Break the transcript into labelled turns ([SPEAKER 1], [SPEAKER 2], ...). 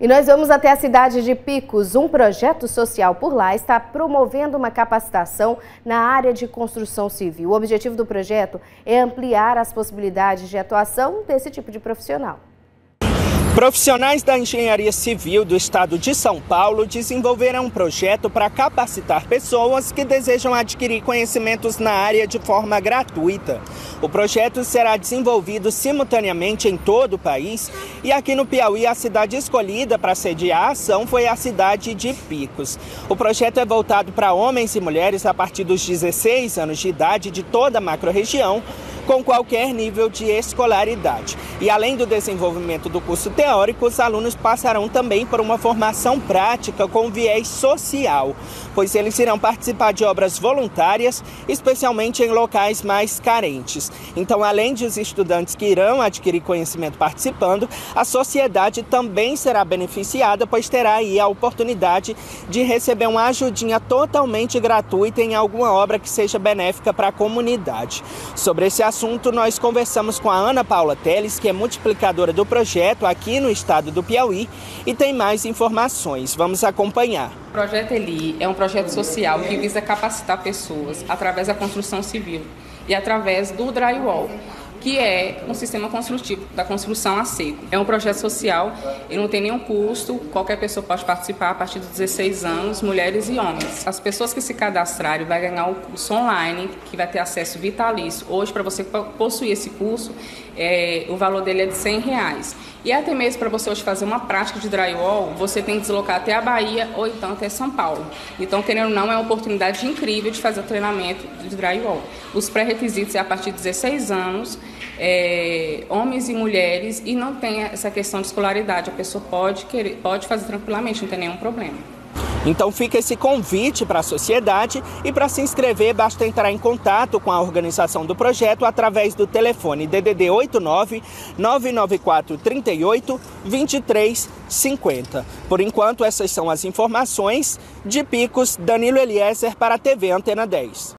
[SPEAKER 1] E nós vamos até a cidade de Picos. Um projeto social por lá está promovendo uma capacitação na área de construção civil. O objetivo do projeto é ampliar as possibilidades de atuação desse tipo de profissional.
[SPEAKER 2] Profissionais da engenharia civil do estado de São Paulo desenvolveram um projeto para capacitar pessoas que desejam adquirir conhecimentos na área de forma gratuita. O projeto será desenvolvido simultaneamente em todo o país e aqui no Piauí a cidade escolhida para sediar a ação foi a cidade de Picos. O projeto é voltado para homens e mulheres a partir dos 16 anos de idade de toda a macro-região com qualquer nível de escolaridade. E além do desenvolvimento do curso teórico, os alunos passarão também por uma formação prática com viés social, pois eles irão participar de obras voluntárias, especialmente em locais mais carentes. Então, além dos estudantes que irão adquirir conhecimento participando, a sociedade também será beneficiada, pois terá aí a oportunidade de receber uma ajudinha totalmente gratuita em alguma obra que seja benéfica para a comunidade. Sobre esse assunto, assunto, nós conversamos com a Ana Paula Teles, que é multiplicadora do projeto aqui no estado do Piauí, e tem mais informações. Vamos acompanhar.
[SPEAKER 3] O projeto Eli é um projeto social que visa capacitar pessoas através da construção civil e através do drywall que é um sistema construtivo da construção a seco. É um projeto social, ele não tem nenhum custo, qualquer pessoa pode participar a partir dos 16 anos, mulheres e homens. As pessoas que se cadastrarem vai ganhar o curso online, que vai ter acesso vitalício. Hoje, para você possuir esse curso, é, o valor dele é de 100 reais. E até mesmo para você hoje fazer uma prática de drywall, você tem que deslocar até a Bahia ou então até São Paulo. Então, querendo ou não, é uma oportunidade incrível de fazer o treinamento de drywall. Os pré-requisitos é a partir de 16 anos, é, homens e mulheres, e não tem essa questão de escolaridade. A pessoa pode, querer, pode fazer tranquilamente, não tem nenhum problema.
[SPEAKER 2] Então fica esse convite para a sociedade e para se inscrever basta entrar em contato com a organização do projeto através do telefone DDD 89 994 38 23 50. Por enquanto essas são as informações de Picos Danilo Eliezer para a TV Antena 10.